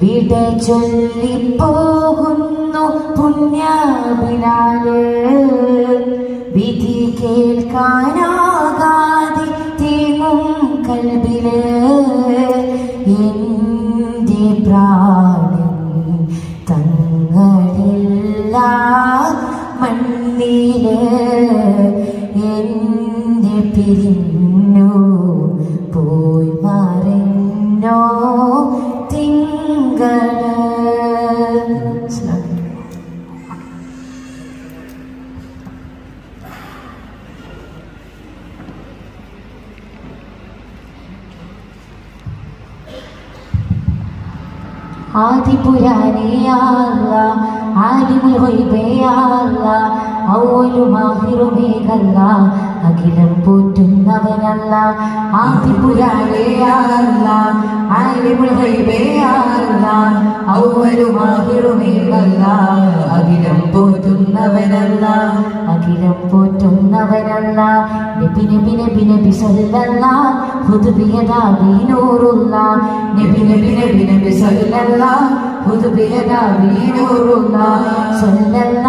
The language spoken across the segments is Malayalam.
വിട ചൊല്ലിപ്പോകുന്നു പുണ്യബിലാൽ വിധി കേൾക്കാനാകാതെ തീങ്ങും കൽബിൽ എന്റെ പ്രാണൻ തങ്ങളില്ല മണ്ണിൽ. എന്റെ പിരിഞ്ഞു ആദിപുരാനിയാല്ല ആലിമുൽ ഗൈബയാല്ല ഔവലു മാഹിറുമേകല്ല അഖിലം പോറ്റുന്നവനല്ല ആദിപുരാനിയാല്ല ആലിമുൽ ഗൈബയാല്ല ഔവലു മാഹിറുമേകല്ല അഖിലം പോറ്റുന്നവനല്ല അഖിലം പോറ്റുന്നവനല്ല നബി നബി നബി നബി സല്ലല്ല ഹുദ്ബിയദാ നൂറുള്ള നബി നബി നബി നബി സല്ലല്ല ഹുദ്ബിയദാ നൂറുള്ള സല്ലല്ല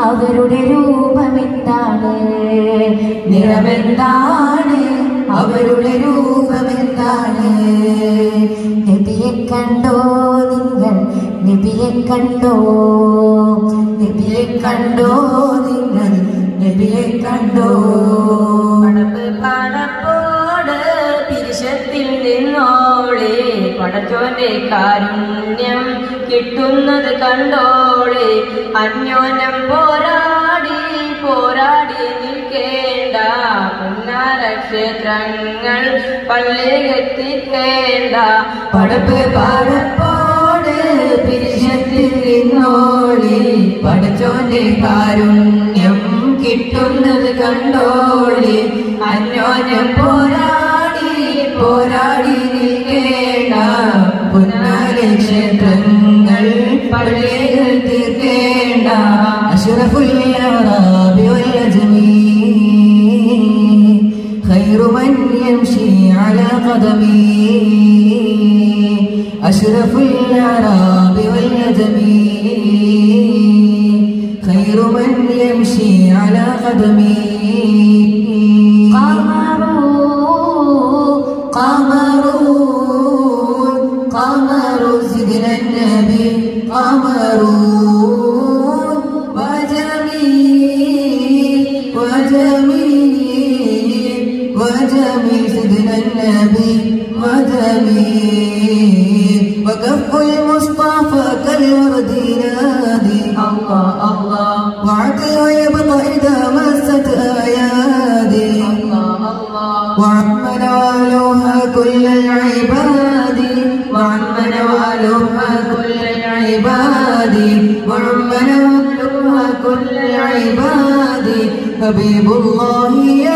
അവരുടെ രൂപമെന്താണ്? നിറമെന്താണ്? അവരുടെ രൂപമെന്താണ്? നബിയെ കണ്ടോ നിങ്ങൾ? നബിയെ കണ്ടോ? നബിയെ കണ്ടോ നിങ്ങൾ? നബിയെ കണ്ടോ? പടച്ചോന്റെ കാരുണ്യം കിട്ടുന്നത് കണ്ടോളെ. അന്യോന്യം പോരാടി പോരാടി നിൽക്കേണ്ട പുന്നാര ക്ഷേത്രങ്ങൾ പള്ളിയെത്തിക്കേണ്ട പടപ്പ് പാടപ്പോട് പിരിശത്തിൽ നിന്നോളി. പടച്ചോന്റെ കാരുണ്യം കിട്ടുന്നത് കണ്ടോളി. അന്യോന്യം പോരാടി أشرف الأعراب والأجمي خير من يمشي على قدمي. أشرف الأعراب والأجمي خير من يمشي على قدمي. قمرون قمرون قمر زدنا النبي. قمرون وجميل وجميل سيدنا النبي وجميل وكف المصطفى كالورد ينادي الله الله. وعدل ويبقى إذا مست أيادي الله الله. وعم نوالها كل العباد. وعم نوالها كل العباد. وعم نوالها كل العباد. حبيب الله يا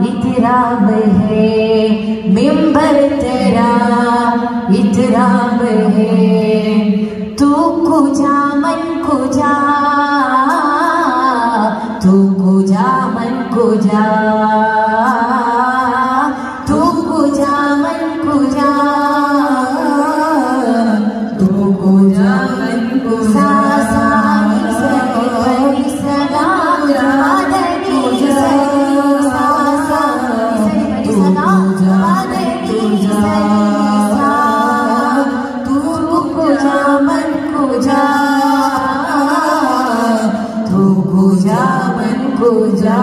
इतराब है, मिंबर तेरा इतराब है। तू को जा मन को जा तू को जा मन को जा गुजा मन गुजा